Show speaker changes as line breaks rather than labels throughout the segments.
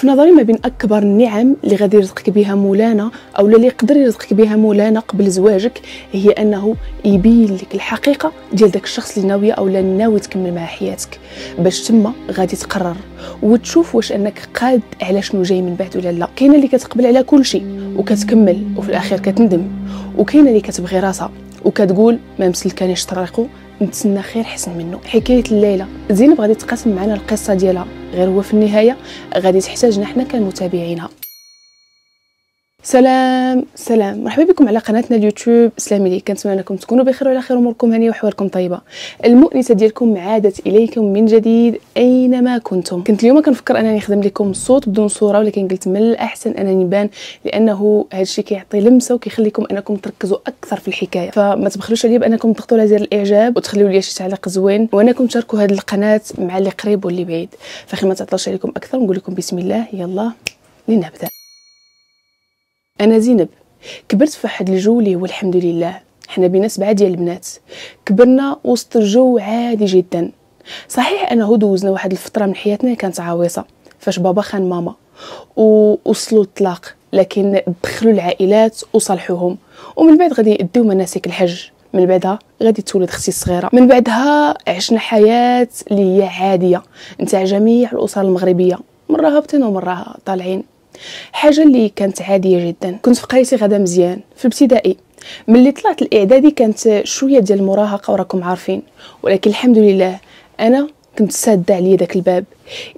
في نظري ما بين أكبر النعم اللي غادي يرزقك بها مولانا أو اللي يقدر يرزقك بها مولانا قبل زواجك هي أنه يبين لك الحقيقة ديال داك الشخص اللي ناوية أو اللي ناوي تكمل معاه حياتك. باش تما غادي تقرر وتشوف واش أنك قاد على شنو جاي من بعد ولا لا. كاينة اللي كتقبل على كل شيء وكتكمل وفي الأخير كتندم. وكاينة اللي كتبغي راسها وكتقول ما مسلكانيش طريقه نتسنى خير حسن منه. حكاية الليلة. زينب غادي تقاسم معنا القصة ديالها. غير هو في النهاية غادي تحتاجنا حنا كمتابعينها. سلام سلام. مرحبا بكم على قناتنا اليوتيوب إسلامي لي كنتمنى أنكم تكونوا بخير وعلى خير أموركم هانيه وحوالكم طيبة. المؤنسة ديالكم عادت إليكم من جديد أينما كنتم. كنت اليوم كنفكر أنني نخدم لكم صوت بدون صورة ولكن قلت من الأحسن أنني نبان لأنه هذا الشيء كيعطي لمسة وكيخليكم أنكم تركزوا أكثر في الحكاية. فما تبخلوش عليا بأنكم تضغطوا على زر الإعجاب وتخليوا لي شي تعليق زوين وانكم تشاركوا هذه القناة مع اللي قريب واللي بعيد. فخي ما تعطلش عليكم أكثر نقول لكم بسم الله يلا لنبدأ. أنا زينب. كبرت في واحد الجو اللي هو الحمد لله. حنا بينا سبعه ديال البنات. كبرنا وسط الجو عادي جدا. صحيح انه دوزنا واحد الفترة من حياتنا كانت عويصة فاش بابا خان ماما. ووصلوا الطلاق لكن دخلوا العائلات وصلحوهم ومن بعد غادي يديو مناسك الحج. من بعدها غادي تولد أختي الصغيرة. من بعدها عشنا حياة اللي هي عادية. نتاع جميع الأسر المغربية. مرة هابطين ومرة طالعين. حاجة اللي كانت عادية جدا. كنت في قريتي غدا مزيان في الابتدائي. ملي طلعت الإعدادي كانت شوية ديال المراهقة وراكم عارفين. ولكن الحمد لله أنا كنت سادة عليا داك الباب.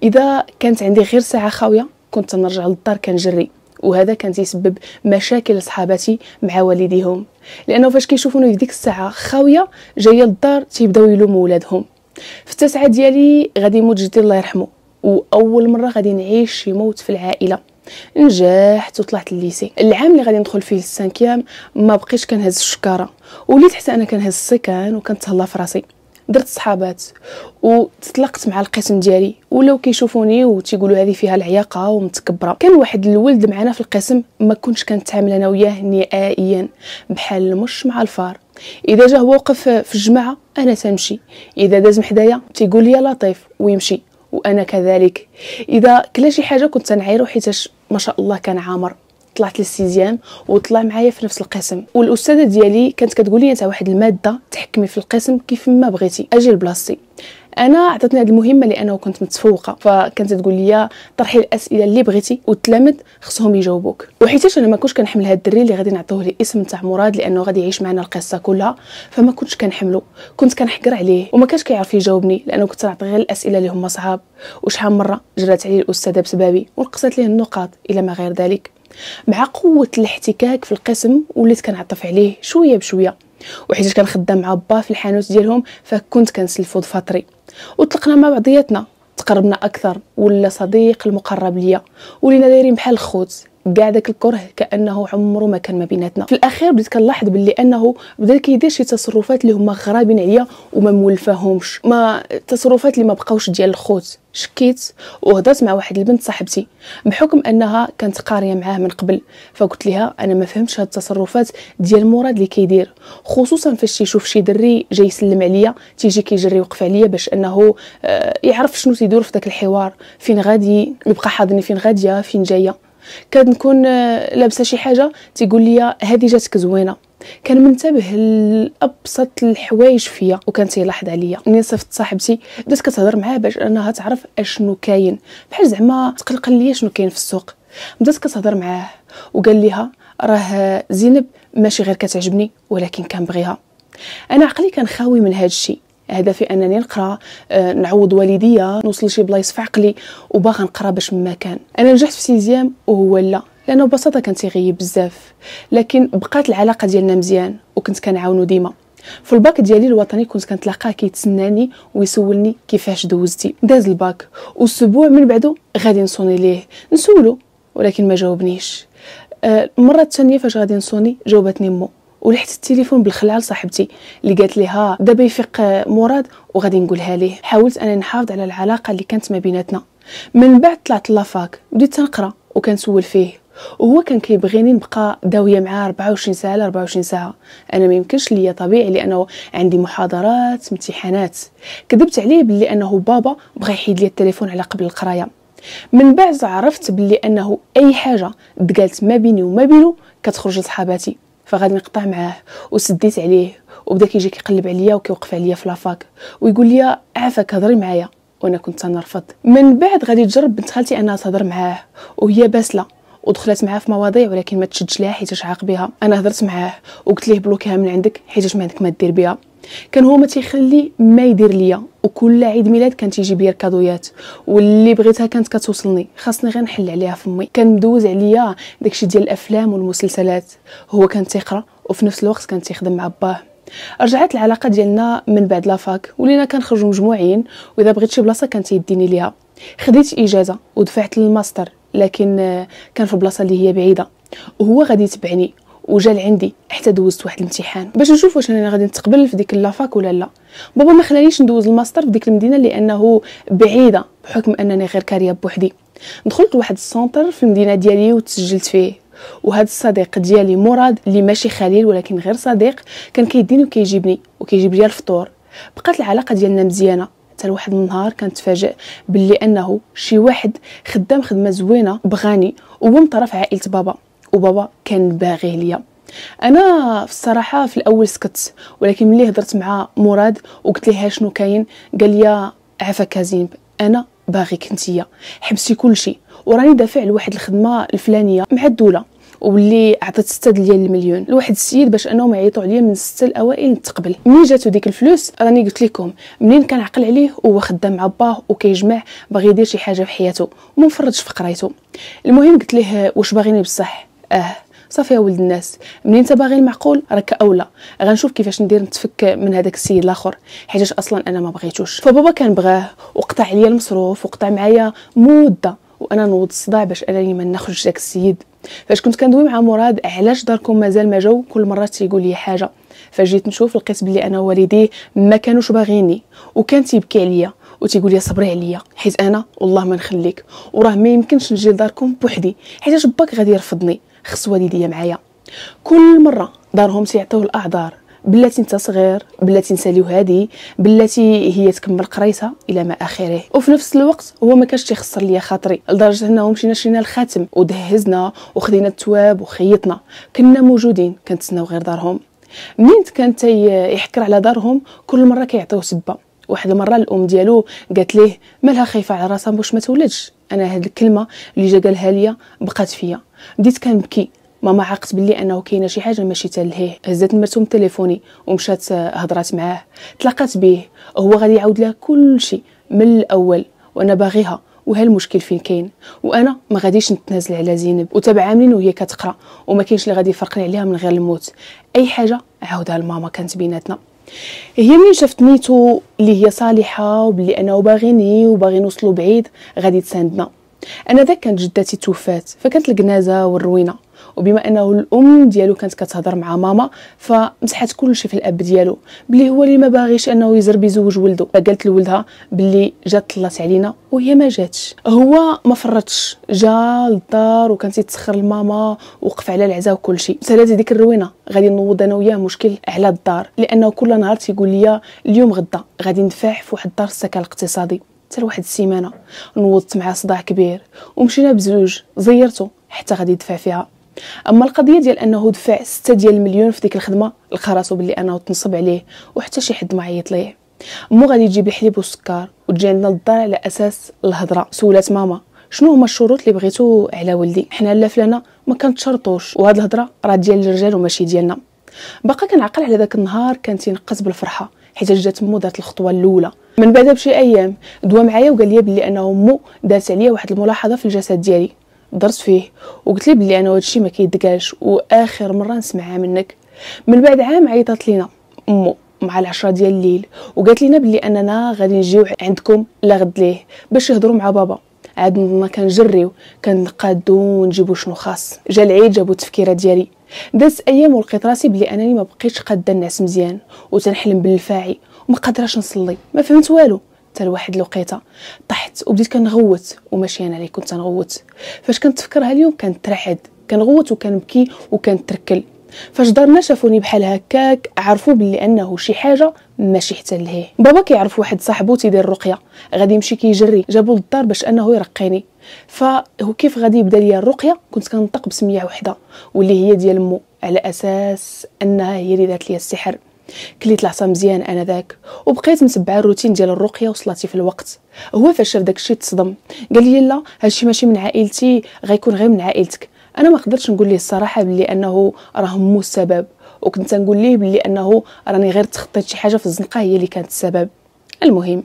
إذا كانت عندي غير ساعة خاوية كنت نرجع للدار كنجري. وهذا كان تيسبب مشاكل لصحاباتي مع والديهم. لأنه فاش كيشوفوني في ديك الساعة خاوية جاية للدار تيبداو يلوموا ولادهم. في التاسعة ديالي غادي يموت جدي الله يرحمه. وأول مرة غادي نعيش شي موت في العائلة. نجحت وطلعت الليسي العام اللي غادي ندخل فيه السانكيام ما بقيتش كنهز الشكارة. وليت حتى أنا كنهز السكان وكنتهلا في راسي. درت صحابات وتطلقت مع القسم ديالي. ولاو كيشوفوني وتيقولوا هذه فيها العياقة ومتكبرة. كان واحد الولد معنا في القسم ما كنتش كنتعامل أنا وياه نهائيا بحال المش مع الفار. إذا جا هو وقف في الجماعة أنا تمشي. إذا داز حدايا تيقول لي لطيف ويمشي. وأنا كذلك. إذا كلا شي حاجة كنت نعايرو حيتاش ما شاء الله كان عامر. طلعت للسيزيام وطلع معايا في نفس القسم. والأستاذة ديالي كانت كتقول لي أنت واحد المادة تحكمي في القسم كيف ما بغيتي. أجي لبلاصتي أنا عطاتني هذه المهمة لأنه كنت متفوقة. فكانت تقول لي طرحي الأسئلة اللي بغيتي والتلامذ خصهم يجاوبوك. وحيتاش أنا ما كنتش كنحمل هذا الدري اللي غادي نعطوه لي اسم تاع مراد لأنه غادي يعيش معنا القصة كلها. فما كنتش كنحملو. كنت كنحقر عليه وما كانش كيعرف يجاوبني لأنه كنت نعطي غير الأسئلة اللي هما صعاب وشحال مرة جرات عليه الأستاذة بسببي ونقصت ليه النقاط إلى ما غير ذلك. مع قوة الاحتكاك في القسم وليت كنعطف عليه شوية بشوية. وحيت كان خدام مع با في الحانوت ديالهم فكنت كنسلفو ضفاطري وطلقنا مع بعضياتنا تقربنا أكثر ولا صديق المقرب ليا ولينا دايرين بحال الخوت كاع داك الكره كأنه عمره ما كان ما بيناتنا. في الأخير بديت كنلاحظ باللي أنه بدا كيدير شي تصرفات اللي هما غرابين عليا وما مولفاهمش. ما تصرفات اللي ما بقاوش ديال الخوت. شكيت وهضرت مع واحد البنت صاحبتي. بحكم أنها كانت قارية معاه من قبل فقلت لها أنا ما فهمتش هاد التصرفات ديال مراد اللي كيدير. خصوصا فاش تيشوف شي دري جاي يسلم عليا تيجي كيجري يوقف عليا باش أنه آه، يعرف شنو تيدور في داك الحوار. فين غادي؟ يبقى حاضرني فين غادية؟ فين جاية؟ كنكون آه، لابسة شي حاجة تيقول لي هذه جاتك زوينة. كان منتبه لأبسط الحوايج فيا وكان تيلاحظ عليا. ملي صيفط صاحبتي بدات كتهضر معاه باش أنها تعرف أشنو كاين. بحال زعما تقلقل ليا شنو كاين في السوق. بدات كتهضر معاه وقال ليها راه زينب ماشي غير كتعجبني ولكن كنبغيها. أنا عقلي كان خاوي من هذا الشيء. هدفي أنني نقرأ آه، نعوض والديا نوصل لشي بلايص في عقلي وباغا نقرأ باش ما كان أنا نجحت في sixième وهو لا لأنه ببساطة كان تيغيب بزاف. لكن بقات العلاقة ديالنا مزيان وكنت كنعاونو ديما. في الباك ديالي الوطني كنت كنتلاقاه كيتسناني ويسولني كيفاش دوزتي. داز الباك والاسبوع من بعدو غادي نصوني ليه. نسولو ولكن ما جاوبنيش. آه، المرة الثانية فاش غادي نصوني جاوبتني مو. ولحت التليفون بالخلعة لصاحبتي اللي قالت لي ها دابا يفيق مراد وغادي نقولها ليه. حاولت انني نحافظ على العلاقة اللي كانت ما بيناتنا. من بعد طلعت لافاك بديت تنقرا وكنسول فيه. وهو كان كيبغيني نبقى داوية معاه 24 ساعة ل 24 ساعة. أنا ما يمكنش ليا طبيعي لأنه عندي محاضرات امتحانات. كذبت عليه باللي أنه بابا بغى يحيد لي التليفون على قبل القراية. من بعد عرفت باللي أنه أي حاجة تقالت ما بيني وما بينه كتخرج لصحاباتي. فغادي نقطع معاه وسديت عليه وبدا كيجي كيقلب عليا وكيوقف عليا في لافاك. ويقول لي عافاك هضري معايا. وأنا كنت تنرفض. من بعد غادي تجرب بنت خالتي أنها تهضر معاه وهي باسلة. ودخلت معاه في مواضيع ولكن ما تشدش ليها حيت عاق بها. أنا هضرت معاه وقلت ليه بلوكيها من عندك؟ حيت ما عندك ما دير بها كان هو ما تيخلي ما يدير ليا وكل عيد ميلاد كان تيجي بيا الكادويات واللي بغيتها كانت كتوصلني خاصني غير نحل عليها فمي. كان مدوز عليا داكشي ديال الأفلام والمسلسلات هو كان تيقرأ وفي نفس الوقت كان تيخدم مع باه. رجعت العلاقة ديالنا من بعد la fac ولينا كنخرجوا مجموعين وإذا بغيت شي بلاصة كان تيديني ليها. خديت إجازة ودفعت للماستر لكن كان في بلاصة اللي هي بعيدة وهو غادي يتبعني. وجا لعندي حتى دوزت واحد الامتحان. باش نشوف واش أنا غادي نتقبل في ديك la fac ولا لا. بابا ما خلانيش ندوز الماستر في ديك المدينة لأنه بعيدة بحكم أنني غير كاريه بوحدي. دخلت لواحد ال centre في المدينة ديالي وتسجلت فيه. وهذا الصديق ديالي مراد اللي ماشي خليل ولكن غير صديق كان كيديني وكيجيبني وكيجيب لي الفطور. بقات العلاقة ديالنا مزيانة. حتى لواحد النهار كنتفاجئ باللي أنه شي واحد خدام خدمة زوينة بغاني ومن طرف عائلة بابا. وبابا كان باغي ليا. أنا في الصراحة في الأول سكت ولكن ملي هضرت مع مراد وقلت ليه شنو كاين قال لي عفاك زينب أنا باغيك نتيا حبسي كل شيء وراني دافع لواحد الخدمة الفلانية مع الدولة واللي عطيت 6 ديال المليون. لواحد السيد باش أنهم يعيطوا عليا من السته الأوائل نتقبل ملي جاتو ديك الفلوس راني قلت لكم منين كان عقل عليه هو خدام مع باه وكيجمع باغي يدير شي حاجة في حياته وما مفرطش في قرايته. المهم قلت ليه واش باغيني بصح؟ آه صافي يا ولد الناس. منين انت باغي المعقول؟ راك أولى. غنشوف كيفاش ندير نتفك من هذاك السيد الآخر. حيتاش أصلا أنا ما بغيتوش. فبابا كان بغاه وقطع عليا المصروف وقطع معايا مده وأنا نوض الصداع باش أنني ما ناخذش داك السيد. فاش كنت كندوي مع مراد علاش داركم مازال ما جاو؟ كل مرة تيقول لي حاجة. فجيت نشوف لقيت بلي أنا والديه ما كانوش باغيني. وكان تيبكي عليا وتيقول لي صبري عليا. حيت أنا والله ما نخليك. وراه ما يمكنش نجي لداركم بوحدي. حيت باك غادي يرفضني. خص والديا معايا. كل مرة دارهم تيعطيو الأعذار. بلاتي انت صغير بلاتي نساليو هادي بلاتي هي تكمل قرايتها إلى ما آخره. وفي نفس الوقت هو ما كانش تيخسر ليا خاطري لدرجة أنه مشينا شرينا الخاتم ودهزنا وخدينا التواب وخيطنا. كنا موجودين كنتسناو غير دارهم. منين كان يحكر على دارهم كل مرة كيعطيو سبة. واحد المرة الأم ديالو قالت ليه مالها خايفة على راسها باش ما تولدش؟ أنا هاد الكلمة اللي جا قالها ليا بقات فيا. بديت كنبكي. ماما عقت باللي أنه كاينة شي حاجة ماشي تلهيه هزات المرسوم تليفوني ومشات هضرات معاه. تلاقات به هو غادي يعاود لها كل شيء من الأول وأنا باغيها. وها المشكل فين كاين؟ وأنا ما غاديش نتنازل على زينب. وتابع عاملين وهي كتقرأ. وما كاينش اللي غادي يفرقني عليها من غير الموت. أي حاجة عاودها لماما كانت بيناتنا. هي من شافت نيتو اللي هي صالحة وبلي انه باغيني وباغي نوصلوا بعيد غادي تساندنا. أنا ذاك كانت جدتي توفات فكانت الكنازة والروينة. وبما أنه الأم ديالو كانت كتهضر مع ماما فمسحات كلشي في الأب ديالو. بلي هو اللي ما باغيش أنه يزرب يزوج ولده فقالت لولدها بلي جات طلات علينا وهي ما جاتش. هو ما فرطش. جا للدار وكان تيتسخر لماما وقف على العزاء وكلشي سالات ديك الروينة. غادي نوض أنا وياه مشكل على الدار. لأنه كل نهار تيقول لي اليوم غدا. غادي ندفع في واحد الدار السكن الاقتصادي. حتى لواحد السيمانة. نوضت معاه صداع كبير. ومشينا بزوج. زيرته حتى غادي يدفع فيها. أما القضية ديال أنه دفع 6 ديال المليون في ديك الخدمة لقى راسو باللي أنه تنصب عليه وحتى شي حد ما عيط ليه مو غادي تجيب الحليب والسكر وتجي عندنا للدار على أساس الهضرة. سولات ماما شنو هما الشروط اللي بغيتو على ولدي؟ حنا لا فلانا ما كنتشرطوش وهاد الهضرة راه ديال الرجال وماشي ديالنا. باقا كنعقل على داك النهار كان تينقص بالفرحة حيت جات مو دارت الخطوة الأولى. من بعد بشي أيام دوا معايا وقال لي بلي أنه مو دارت عليا واحد الملاحظة في الجسد ديالي. درت فيه. وقلت لي بلي أنا هادشي ما كيدقالش وآخر مرة نسمعها منك. من بعد عام عيطات لينا أمو مع العشرة ديال الليل وقالت لينا بلي أننا غادي نجيو عندكم لغد ليه باش يهضروا مع بابا. عاد ما كنجريو كنقادو ونجيبو شنو خاص. جا العيد جابو التفكيرة ديالي. دازت أيام ولقيت راسي بلي أنني ما بقيتش قادة الناس مزيان وتنحلم بالفاعي وما قادراش نصلي. ما فهمت والو. حتى لواحد الوقيته طحت وبديت كنغوت وماشي أنا اللي كنت نغوت فاش كنتفكرها اليوم كنترعد كنغوت وكنبكي وكنتركل. فاش دارنا شافوني بحال هكاك عرفوا بلي انه شي حاجة ماشي حتى لهيه بابا كيعرف واحد صاحبو تيدير الرقيه غادي يمشي كيجري جابو للدار باش انه يرقيني. فهو كيف غادي يبدا ليا الرقيه؟ كنت كنطق بسميه وحده واللي هي ديال مو على أساس انها هي اللي دارت لي السحر. كليت العصا مزيان أنا ذاك وبقيت متبعة الروتين ديال الرقية وصلاتي في الوقت. هو فاش شاف داكشي تصدم قال لي لا هادشي ماشي من عائلتي غيكون غير من عائلتك. أنا ما قدرتش نقول ليه الصراحة بلي أنه راه مو السبب وكنت نقول ليه بلي أنه راني غير تخطيت شي حاجة في الزنقة هي اللي كانت السبب. المهم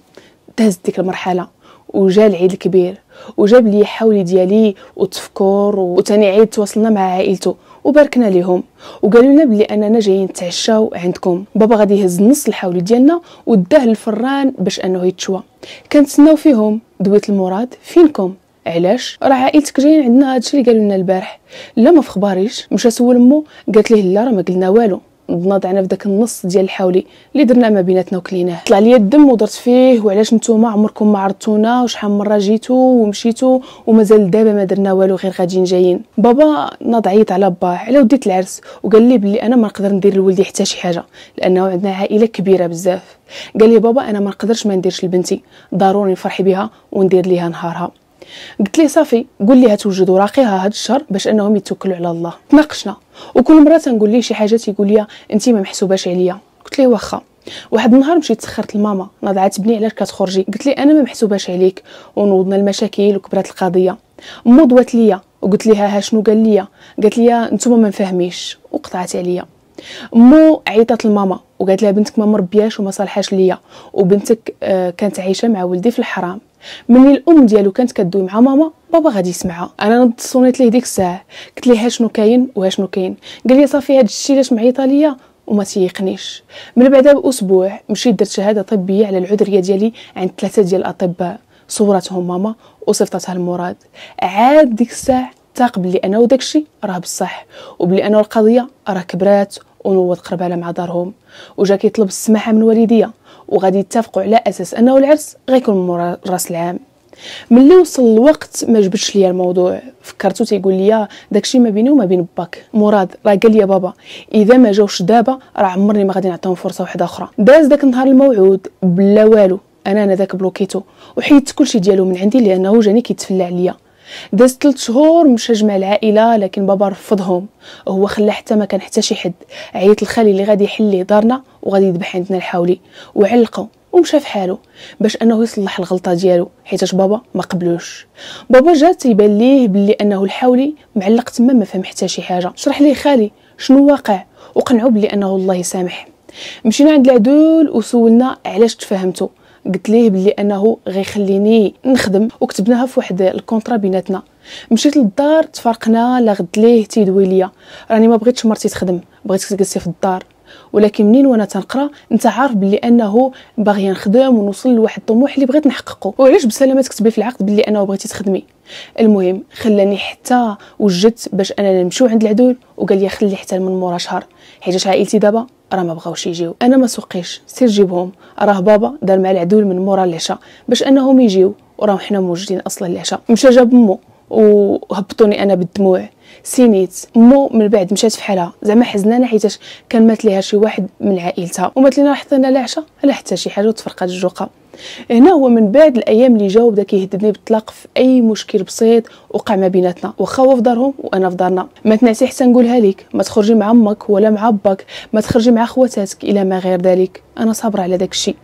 دازت ديك المرحلة وجا العيد الكبير وجاب لي حولي ديالي وتفكر وتاني عيد تواصلنا مع عائلته. وباركنا ليهم. وقالوا لنا بلي أننا جايين نتعشاو عندكم. بابا غادي يهز نص الحول ديالنا وداه للفران باش أنه يتشوى. كنتسناو فيهم. دويت المراد فينكم؟ علاش؟ راه عائلتك جايين عندنا هادشي اللي قالوا لنا البارح. لا ما فخباريش. مشى سول مو قالت ليه لا راه ما قلنا والو. نضنا في داك النص ديال الحولي اللي درنا ما بيناتنا وكليناه. طلع لي الدم ودرت فيه وعلاش نتوما عمركم ما عرضتونا؟ وشحال من مرة جيتو ومشيتو؟ ومازال دابا ما درنا والو غير غاديين جايين. بابا ناض عيط على باه على وديت العرس وقال لي بلي أنا ما نقدر ندير لولدي حتى شي حاجة لأنه عندنا عائلة كبيرة بزاف. قال لي بابا أنا ما نقدرش ما نديرش لبنتي ضروري نفرح بها وندير ليها نهارها. قلت ليه صافي قول ليها توجد وراقيها هذا الشهر باش أنهم يتوكلوا على الله. تناقشنا وكل مرة تنقول ليه شي حاجة تيقول لي انت ما محسوباش عليا. قلت ليه واخا؟ واحد النهار مشيت سخرت لماما. نضعت بني علاش كتخرجي قلت لي أنا ما محسوباش عليك. ونوضنا المشاكل وكبرات القضية. مو ليا. وقلت ليها ها شنو قال ليا؟ قالت لي نتوما ما نفهميش. وقطعت عليا. مو عيطات لماما. وقالت لها بنتك ما مربياش وما صالحاش ليا. وبنتك آه كانت عايشة مع ولدي في الحرام. ملي الأم ديالو كانت كدوي مع ماما بابا غادي يسمعها. أنا نضت صونيت ليه ديك الساعة؟ قلت ليه شنو كاين وشنو كاين؟ قال لي صافي هاد الشيء علاش معيطه ليا وما تيقنيش. من بعدها بأسبوع مشيت درت شهادة طبية على العذرية ديالي عند ثلاثة ديال الأطباء. صورتهم ماما وصيفطتها لمراد عاد ديك الساعة تاق بلي أنا وداكشي راه بصح وبلي أنا القضية راه كبرات ونوض قربالة مع دارهم وجا كيطلب السماحة من والديا. وغادي يتفقوا على أساس أنه العرس غيكون مورا راس العام. ملي وصل الوقت ما جبتش ليا الموضوع. فكرتو تيقول لي داكشي ما بيني وما بين باك. مراد راه قال لي بابا إذا ما جاوش دابا راه عمرني ما غادي نعطيهم فرصة واحدة أخرى. داز داك النهار الموعود بلا والو. أنا أنا ذاك بلوكيتو. وحيدت كلشي ديالو من عندي لأنه جاني كيتفلى عليا داز ثلاث شهور مشى جمع العائلة لكن بابا رفضهم. هو خلى حتى ما كان حتى شي حد. عيط الخالي اللي غادي يحل ليه دارنا وغادي يذبح عندنا الحاولي. وعلقوا ومشى في حاله باش أنه يصلح الغلطة ديالو حيت بابا ما قبلوش. بابا جا تيبان ليه بلي أنه الحاولي معلق تما ما فهم حتى شي حاجة. شرح ليه خالي شنو واقع وقنعوا بلي أنه الله يسامح. مشينا عند العدول وسولنا علاش تفاهمتوا قلت ليه بلي أنه غيخليني نخدم وكتبناها في واحد الكونطرا بيناتنا. مشيت للدار تفارقنا لا غد ليه تيدوي ليا. راني ما بغيتش مرتي تخدم بغيتك تجلسي في الدار. ولكن منين وأنا تنقرا أنت عارف بلي أنه باغي نخدم ونوصل لواحد الطموح اللي بغيت نحققه وعلاش بسلامة تكتبي في العقد بلي انه بغيتي تخدمي؟ المهم خلاني حتى وجدت باش أنا نمشيو عند العدول وقال لي خلي حتى من مورا شهر. حيت عائلتي دابا؟ راه ما بغاوش يجيو. أنا ما سوقيش. سير جيبهم. راه بابا دار مع العدول من مورا العشاء باش أنهم يجيو. وراه حنا موجودين أصلا العشاء مشى جاب مو. وهبطوني أنا بالدموع. سينيت مو من بعد مشات في حالها زعما حزنانه حيتاش كان مات ليها شي واحد من عائلتها ومات لينا حطينا العشاء لا حتى شي حاجة وتفرقات الجوقه هنا هو من بعد الأيام اللي جاو بدا كيهددني بالطلاق في أي مشكل بسيط وقع ما بيناتنا. واخا هو في دارهم وأنا في دارنا. ما تنعسي حتى نقولها لك ما تخرجي مع أمك ولا مع باك ما تخرجي مع خواتاتك إلى ما غير ذلك. أنا صابرة على داك الشيء.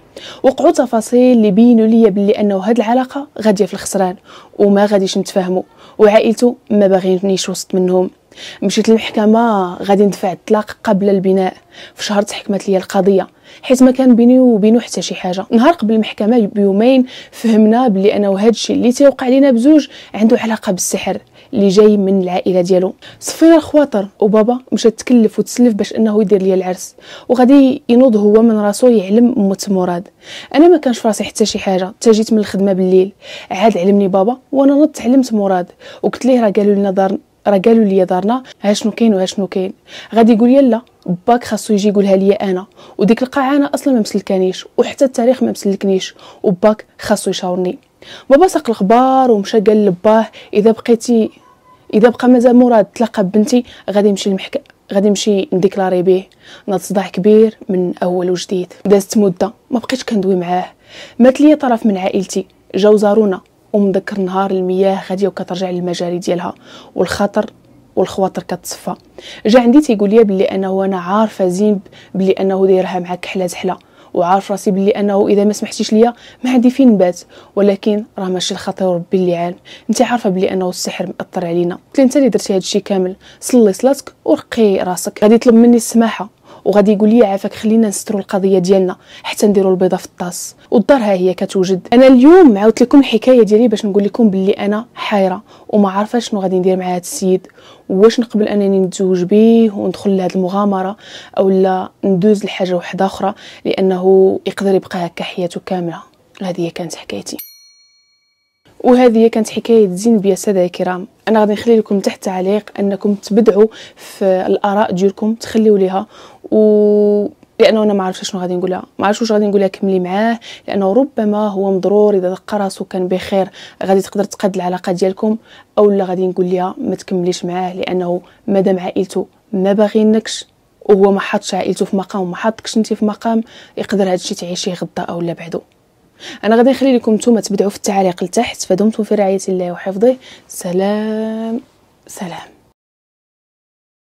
وقعوا تفاصيل اللي بينوا لي بلي أنه هاد العلاقة غادية في الخسران وما غاديش نتفاهموا. وعائلته ما باغينيش وسط منهم. مشيت للمحكمة غادي ندفع الطلاق قبل البناء في شهر تحكمت لي القضية. حيت ما كان بيني وبينه حتى شي حاجة. نهار قبل المحكمة بيومين فهمنا بلي أنا وهذا الشيء اللي تيوقع لينا بزوج عنده علاقة بالسحر. اللي جاي من العائلة ديالو. صفينا الخواطر وبابا مشى تكلف وتسلف باش إنه يدير لي العرس وغادي ينوض هو من راسو يعلم موت مراد. أنا ما كانش فراسي حتى شي حاجة حتى جيت من الخدمة بالليل. عاد علمني بابا وأنا نضت علمت مراد. وقلت ليه راه قالوا لنا دار راه قالوا لي دارنا ها شنو كاين وها شنو كاين. غادي يقول لي لا باك خاصو يجي يقولها لي أنا. وديك القاعة أنا أصلا ما مسلكانيش وحتى التاريخ ما مسلكنيش وباك خاصو يشاورني. بابا ساق الخبار ومشى قال لباه إذا بقيتي إذا بقى مازال مراد تلاقى بنتي غادي يمشي للمحكمه غادي نمشي نديكلاري به ناض صداع كبير من أول وجديد. دازت مدة ما بقيتش كندوي معاه. مات لي طرف من عائلتي جاو زارونا. ومن ذاك النهار المياه غاديه وكترجع للمجاري ديالها. والخطر والخواطر كتصفى. جا عندي تيقول لي بلي أنا عارفة زين بلي أنه دايرها معاك حلا زحله وعارف راسي بلي أنه إذا ما سمحتيش ليا ما عندي فين نبات. ولكن راه ماشي الخطر ربي اللي عالم انت عارفة بلي أنه السحر مأثر علينا. قلت أنت اللي درتي هادشي كامل. صلي صلاتك ورقي راسك. غادي يطلب مني السماحة. وغادي يقول لي عافاك خلينا نستروا القضية ديالنا حتى نديروا البيضة في الطاس. والدار ها هي كتوجد. أنا اليوم عاودت لكم الحكاية ديالي باش نقول لكم باللي أنا حايره وما عارفة شنو غادي ندير مع هذا السيد. واش نقبل أنني نتزوج به وندخل لهاد المغامرة أو لا ندوز لحاجة واحدة أخرى لأنه يقدر يبقى هكا حياته كاملة. هذه كانت حكايتي. وهذه كانت حكاية زين بيا الساده الكرام. أنا غادي نخلي لكم تحت تعليق أنكم تبدعوا في الآراء ديالكم تخليوا ليها. و لأنه أنا ما عرفتش شنو غادي نقولها. ما عرفتش واش غادي نقولها كملي معاه لأنه ربما هو مضرور إذا دق راسو كان بخير غادي تقدر تقاد العلاقة ديالكم أو لا غادي نقول ليها ما تكمليش معاه لأنه مادام عائلته ما باغينكش وهو ما حطش عائلته في مقام وما حطكش أنت في مقام يقدر هادشي تعيشيه غدا أو لا بعدو. أنا غادي نخلي لكم نتوما تبدعوا في التعاليق لتحت فدمتم في رعاية الله وحفظه. سلام سلام.